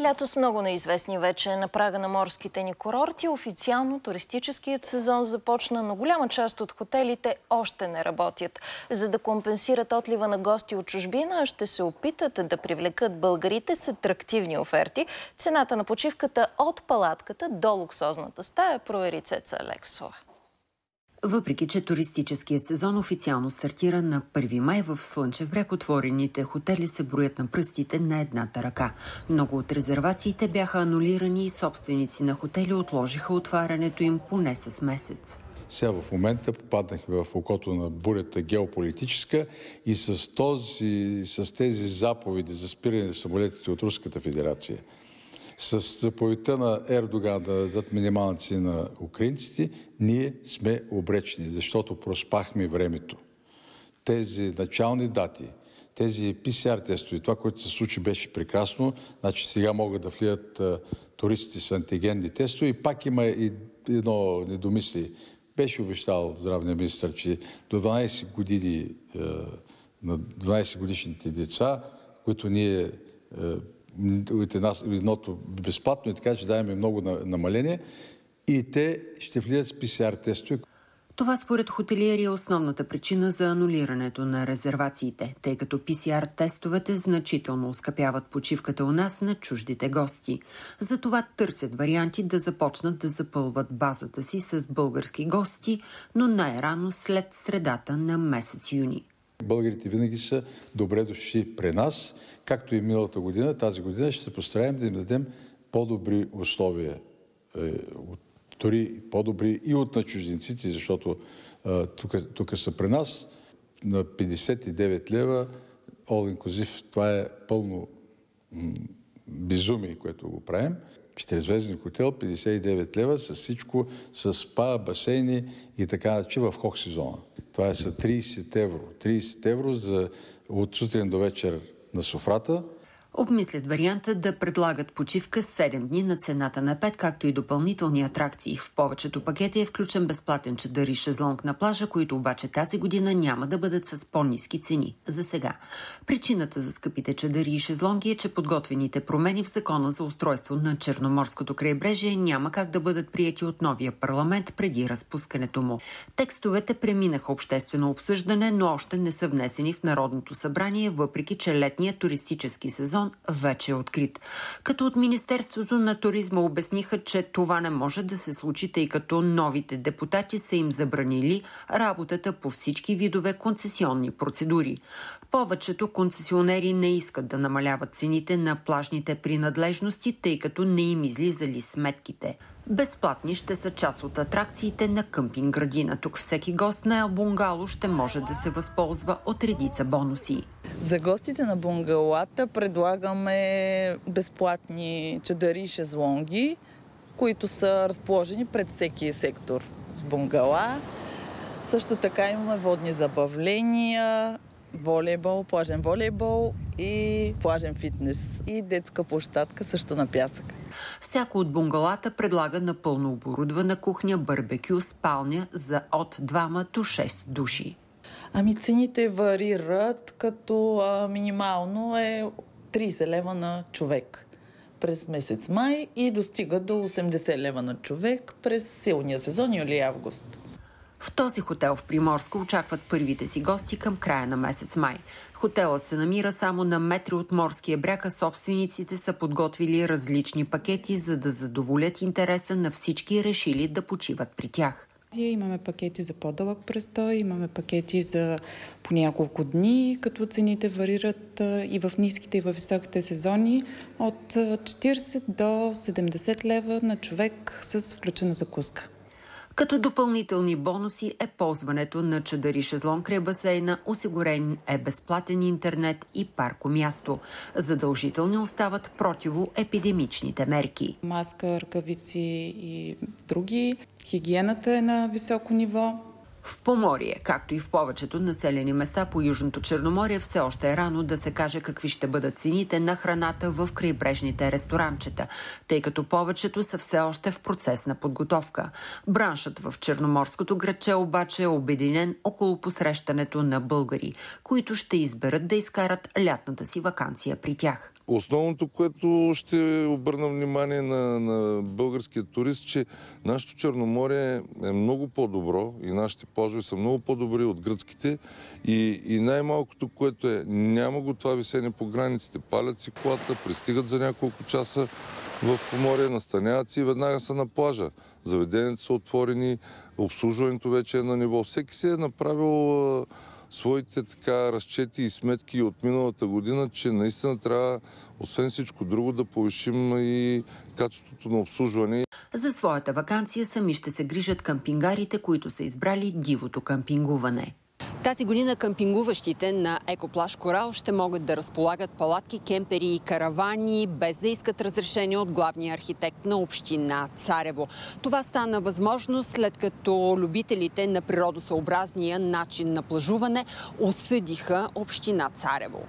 Лято с много неизвестни вече на прага на морските ни курорти. Официално туристическият сезон започна, но голяма част от хотелите още не работят. За да компенсират отлива на гости от чужбина, ще се опитат да привлекат българите с атрактивни оферти. Цената на почивката от палатката до луксозната стая провери Цеца Алексова. Въпреки, че туристическият сезон официално стартира на 1 май в Слънчев бряг, отворените хотели се броят на пръстите на едната ръка. Много от резервациите бяха анулирани и собственици на хотели отложиха отварянето им поне с месец. Сега в момента попаднахме в окото на бурята геополитическа и с, този, с тези заповеди за спиране на самолетите от Руската федерация – с заповедта на Ердоган да дадат минимални цени на украинците, ние сме обречени, защото проспахме времето. Тези начални дати, тези PCR тестове, това, което се случи, беше прекрасно. Значи сега могат да влият туристите с антигенни тестове и пак има и едно недомисли. Беше обещал здравния министр, че до 12 години на 12 годишните деца, които ние от една, едното безплатно и така, че даваме много намаление и те ще влизат с ПСР тестове. Това според хотелиери е основната причина за анулирането на резервациите, тъй като PCR тестовете значително ускъпяват почивката у нас на чуждите гости. Затова търсят варианти да започнат да запълват базата си с български гости, но най-рано след средата на месец юни. Българите винаги са добре дошли при нас, както и миналата година. Тази година ще се постараем да им дадем по-добри условия, е, дори по-добри и от на чужденците, защото тук са при нас на 59 лева all inclusive. Това е пълно безумие, което го правим. Четиризвезден хотел, 59 лева, с всичко, с спа, басейни и така, че в хок сезона. Това са 30 евро. 30 евро за от сутрин до вечер на софрата – Обмислят варианта да предлагат почивка 7 дни на цената на 5, както и допълнителни атракции. В повечето пакети е включен безплатен чадър и шезлонг на плажа, които обаче тази година няма да бъдат с по-низки цени. За сега. Причината за скъпите чадъри и шезлонги е, че подготвените промени в закона за устройство на Черноморското крайбрежие няма как да бъдат прияти от новия парламент преди разпускането му. Текстовете преминаха обществено обсъждане, но още не са внесени в Народното събрание, въпреки че летният туристически сезон сезон вече е открит. Като от Министерството на туризма обясниха, че това не може да се случи, тъй като новите депутати са им забранили работата по всички видове концесионни процедури. Повечето концесионери не искат да намаляват цените на плажните принадлежности, тъй като не им излизали сметките. Безплатни ще са част от атракциите на къмпинг градина. Тук всеки гост на Елбунгало ще може да се възползва от редица бонуси. За гостите на бунгалата предлагаме безплатни чадари и шезлонги, които са разположени пред всеки сектор с бунгала. Също така имаме водни забавления, волейбол, плажен волейбол и плажен фитнес и детска площадка също на пясък. Всяко от бунгалата предлага напълно оборудвана кухня, барбекю, спалня за от 2 до 6 души. Ами цените варират, като а, минимално е 30 лева на човек през месец май и достига до 80 лева на човек през силния сезон юли-август. В този хотел в Приморско очакват първите си гости към края на месец май. Хотелът се намира само на метри от морския бряг, а собствениците са подготвили различни пакети, за да задоволят интереса на всички решили да почиват при тях. Имаме пакети за по-дълъг престой, имаме пакети за по няколко дни, като цените варират и в ниските и в високите сезони от 40 до 70 лева на човек с включена закуска. Като допълнителни бонуси е ползването на чадари шезлон край басейна, осигурен е безплатен интернет и паркомясто. Задължителни остават противоепидемичните мерки. Маска, ръкавици и други. Хигиената е на високо ниво. В Поморие, както и в повечето населени места по Южното Черноморие, все още е рано да се каже какви ще бъдат цените на храната в крайбрежните ресторанчета, тъй като повечето са все още в процес на подготовка. Браншът в Черноморското градче обаче е обединен около посрещането на българи, които ще изберат да изкарат лятната си вакансия при тях. Основното, което ще обърна внимание на, на българския турист, че нашето Черноморие е много по-добро и нашите плажове са много по-добри от гръцките и, и най-малкото, което е, няма го това висене по границите. Палят си колата, пристигат за няколко часа в поморие, настаняват си и веднага са на плажа. Заведенията са отворени, обслужването вече е на ниво. Всеки си е направил своите така разчети и сметки от миналата година, че наистина трябва, освен всичко друго, да повишим и качеството на обслужване. За своята вакансия сами ще се грижат кампингарите, които са избрали дивото кампингуване. Тази година кампингуващите на Екоплаш Корал ще могат да разполагат палатки, кемпери и каравани, без да искат разрешение от главния архитект на община Царево. Това стана възможно след като любителите на природосъобразния начин на плажуване осъдиха община Царево.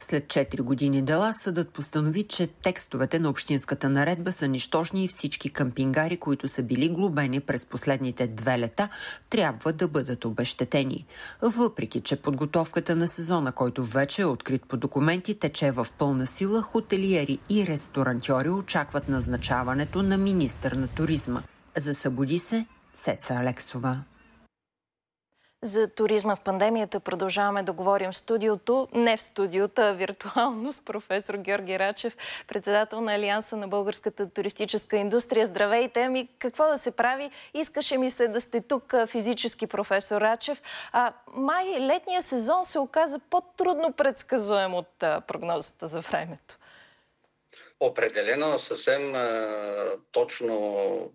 След 4 години дела съдът постанови, че текстовете на общинската наредба са нищожни и всички кампингари, които са били глобени през последните две лета, трябва да бъдат обещетени. Въпреки, че подготовката на сезона, който вече е открит по документи, тече в пълна сила, хотелиери и ресторантьори очакват назначаването на министър на туризма. За събуди се Цеца Алексова. За туризма в пандемията продължаваме да говорим в студиото, не в студиото, а виртуално с професор Георги Рачев, председател на Алианса на българската туристическа индустрия. Здравейте! Ами какво да се прави? Искаше ми се да сте тук физически, професор Рачев. А, май летния сезон се оказа по-трудно предсказуем от прогнозата за времето. Определено съвсем а, точно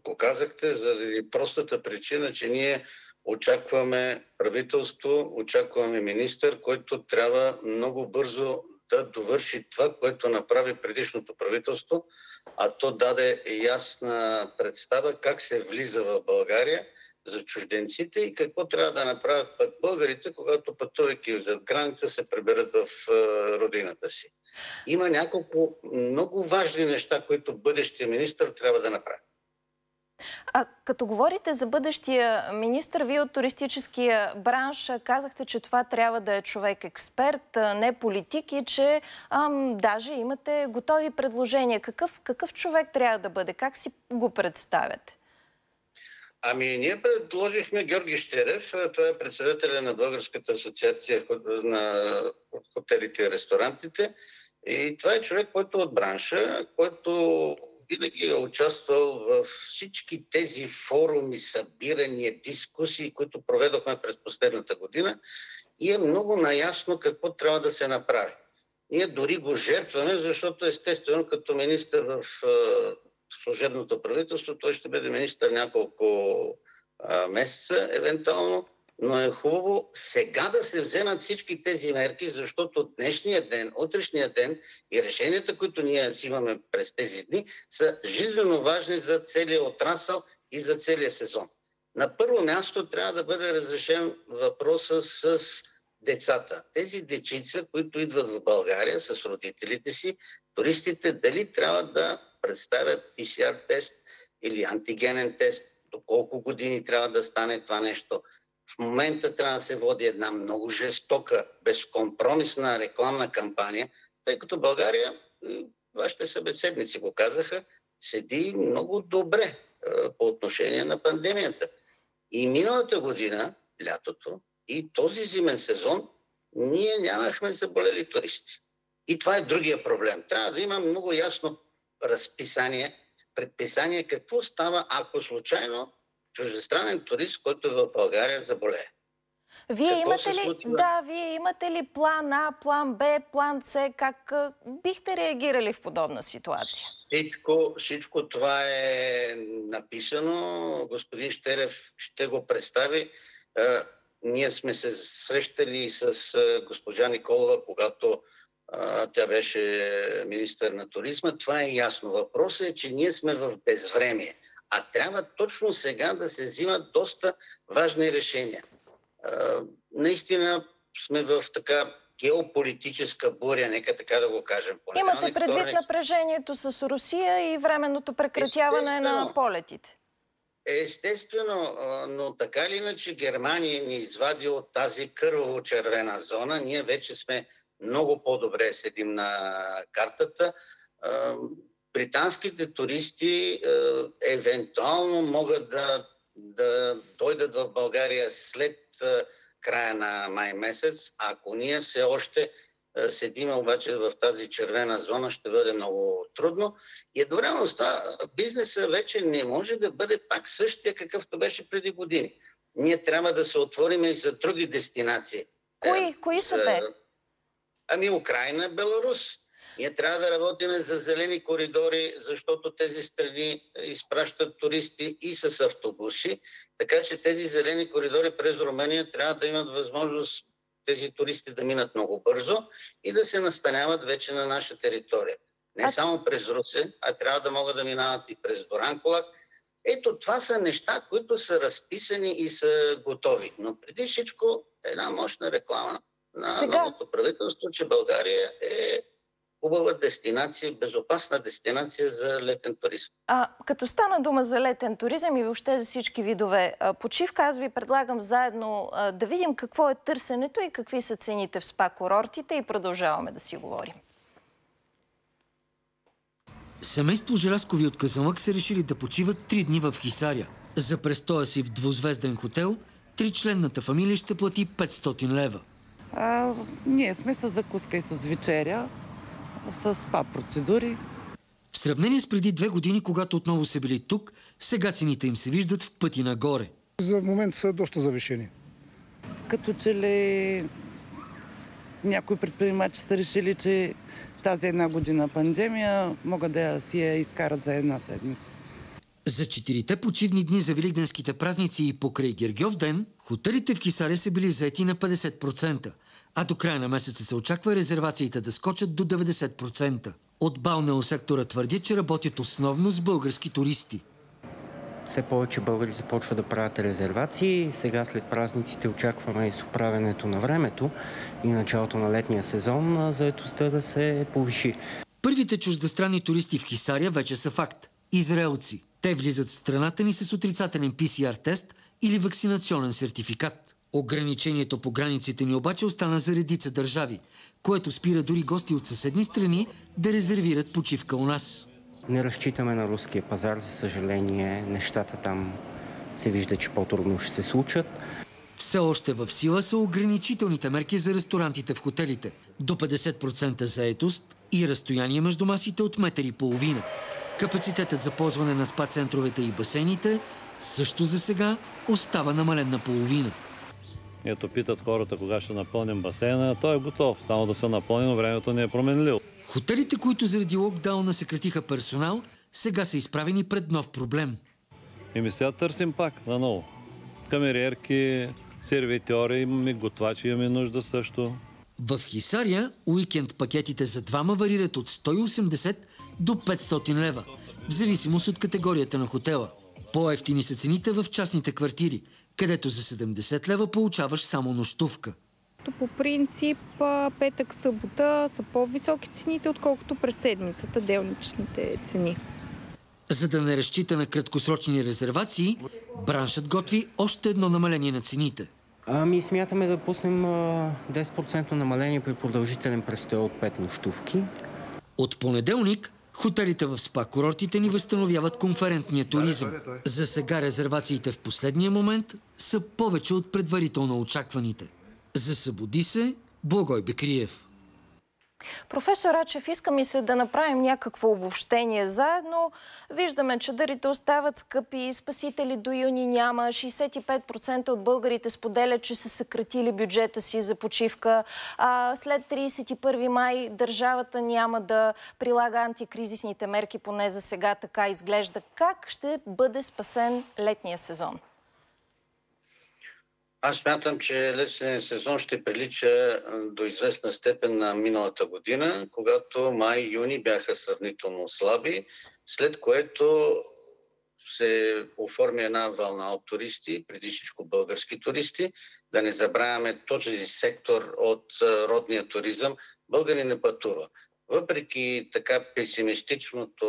го казахте, заради простата причина, че ние очакваме правителство, очакваме министър, който трябва много бързо да довърши това, което направи предишното правителство, а то даде ясна представа как се влиза в България за чужденците и какво трябва да направят пък българите, когато пътувайки зад граница се приберат в родината си. Има няколко много важни неща, които бъдещия министр трябва да направи. А като говорите за бъдещия министр, вие от туристическия бранш казахте, че това трябва да е човек експерт, не политик и че ам, даже имате готови предложения. Какъв, какъв човек трябва да бъде? Как си го представяте? Ами, ние предложихме Георги Щерев, той е председателя на Българската асоциация на хотелите и ресторантите. И това е човек, който е от бранша, който винаги е участвал в всички тези форуми, събирания, дискусии, които проведохме през последната година и е много наясно какво трябва да се направи. Ние дори го жертваме, защото естествено като министър в служебното правителство, той ще бъде министър няколко месеца, евентуално но е хубаво сега да се вземат всички тези мерки, защото днешния ден, утрешния ден и решенията, които ние взимаме през тези дни, са жизненно важни за целия отрасъл и за целия сезон. На първо място трябва да бъде разрешен въпроса с децата. Тези дечица, които идват в България с родителите си, туристите дали трябва да представят PCR тест или антигенен тест, до колко години трябва да стане това нещо – в момента трябва да се води една много жестока, безкомпромисна рекламна кампания, тъй като България, вашите събеседници го казаха, седи много добре по отношение на пандемията. И миналата година, лятото, и този зимен сезон, ние нямахме заболели туристи. И това е другия проблем. Трябва да има много ясно разписание, предписание какво става, ако случайно чуждестранен турист, който е в България заболее. Вие имате ли, да, вие имате ли план А, план Б, план С? Как бихте реагирали в подобна ситуация? Всичко, всичко това е написано. Господин Штерев ще го представи. ние сме се срещали с госпожа Николова, когато тя беше министър на туризма. Това е ясно. Въпросът е, че ние сме в безвремие а трябва точно сега да се взимат доста важни решения. А, наистина сме в така геополитическа буря, нека така да го кажем. Имате предвид вторник... напрежението с Русия и временното прекратяване на полетите? Естествено, но така или иначе Германия ни извади от тази кърваво-червена зона. Ние вече сме много по-добре седим на картата. Британските туристи евентуално могат да, да дойдат в България след края на май месец. Ако ние все още седим обаче в тази червена зона, ще бъде много трудно. И едновременно с това бизнеса вече не може да бъде пак същия, какъвто беше преди години. Ние трябва да се отворим и за други дестинации. Кои, е, кои са те? Ами Украина, Беларус. Ние трябва да работим за зелени коридори, защото тези страни изпращат туристи и с автобуси. Така че тези зелени коридори през Румъния трябва да имат възможност тези туристи да минат много бързо и да се настаняват вече на наша територия. Не а... само през Русе, а трябва да могат да минават и през Доранколак. Ето това са неща, които са разписани и са готови. Но преди всичко една мощна реклама на Сега... новото правителство, че България е хубава дестинация, безопасна дестинация за летен туризъм. А, като стана дума за летен туризъм и въобще за всички видове а, почивка, аз ви предлагам заедно а, да видим какво е търсенето и какви са цените в спа-курортите и продължаваме да си говорим. Семейство Желязкови от Казанлък са решили да почиват три дни в Хисаря. За престоя си в двузвезден хотел, тричленната фамилия ще плати 500 лева. А, ние сме с закуска и с вечеря с спа процедури. В сравнение с преди две години, когато отново са били тук, сега цените им се виждат в пъти нагоре. За момент са доста завишени. Като че ли някои предприемачи са решили, че тази една година пандемия могат да си я изкарат за една седмица. За четирите почивни дни за великденските празници и покрай Гергьов ден, хотелите в Кисаря са били заети на 50% а до края на месеца се очаква резервациите да скочат до 90%. От Балнео сектора твърди, че работят основно с български туристи. Все повече българи започват да правят резервации. Сега след празниците очакваме и с управенето на времето и началото на летния сезон заетостта да се повиши. Първите чуждестранни туристи в Хисария вече са факт. Израелци. Те влизат в страната ни с отрицателен PCR тест или вакцинационен сертификат. Ограничението по границите ни обаче остана за редица държави, което спира дори гости от съседни страни да резервират почивка у нас. Не разчитаме на руския пазар, за съжаление. Нещата там се вижда, че по-трудно ще се случат. Все още в сила са ограничителните мерки за ресторантите в хотелите. До 50% заетост и разстояние между масите от метър и половина. Капацитетът за ползване на спа-центровете и басейните също за сега остава намален на половина. Ето питат хората кога ще напълним басейна. Той е готов, само да се напълним, времето не е променливо. Хотелите, които заради локдауна съкратиха персонал, сега са изправени пред нов проблем. И ми сега търсим пак наново. Камериерки, сервитьори, имаме готвачи, имаме нужда също. В Хисария уикенд пакетите за двама варират от 180 до 500 лева, в зависимост от категорията на хотела. По-ефтини са цените в частните квартири – където за 70 лева получаваш само нощувка. По принцип, петък, събота са по-високи цените, отколкото през седмицата делничните цени. За да не разчита на краткосрочни резервации, браншът готви още едно намаление на цените. Ами смятаме да пуснем 10% намаление при продължителен престой от 5 нощувки. От понеделник Хотелите в спа-курортите ни възстановяват конферентния туризъм. За сега резервациите в последния момент са повече от предварително очакваните. За събуди се Благой Бекриев. Професор Рачев, иска ми се да направим някакво обобщение заедно. Виждаме, че дарите остават скъпи, спасители до юни няма. 65% от българите споделят, че са съкратили бюджета си за почивка. А след 31 май държавата няма да прилага антикризисните мерки, поне за сега така изглежда. Как ще бъде спасен летния сезон? Аз смятам, че летния сезон ще прилича до известна степен на миналата година, когато май и юни бяха сравнително слаби, след което се оформи една вълна от туристи, преди всичко български туристи. Да не забравяме този сектор от родния туризъм. Българи не пътува. Въпреки така песимистичното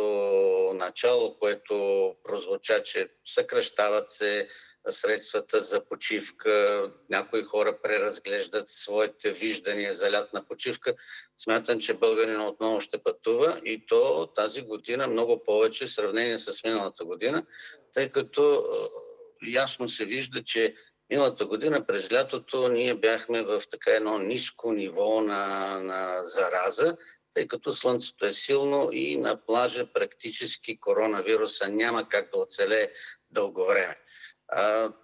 начало, което прозвуча, че съкръщават се средствата за почивка, някои хора преразглеждат своите виждания за лятна почивка. Смятам, че българина отново ще пътува и то тази година много повече в сравнение с миналата година, тъй като ясно се вижда, че Миналата година през лятото ние бяхме в така едно ниско ниво на, на зараза, тъй като слънцето е силно и на плажа практически коронавируса няма как да оцелее дълго време.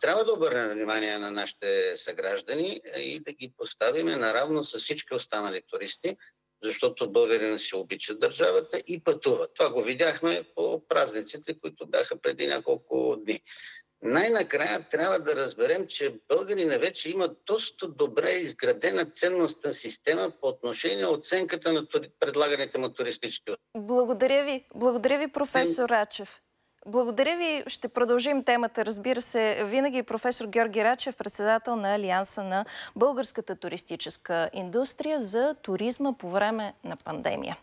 Трябва да обърнем внимание на нашите съграждани и да ги поставиме наравно с всички останали туристи, защото българина си обичат държавата и пътуват. Това го видяхме по празниците, които бяха преди няколко дни. Най-накрая трябва да разберем, че българина вече има доста добре изградена ценностна система по отношение оценката на предлаганите му туристически. Благодаря ви. Благодаря ви, професор Рачев. Благодаря ви. Ще продължим темата, разбира се. Винаги професор Георги Рачев, председател на Алианса на българската туристическа индустрия за туризма по време на пандемия.